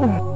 Oh.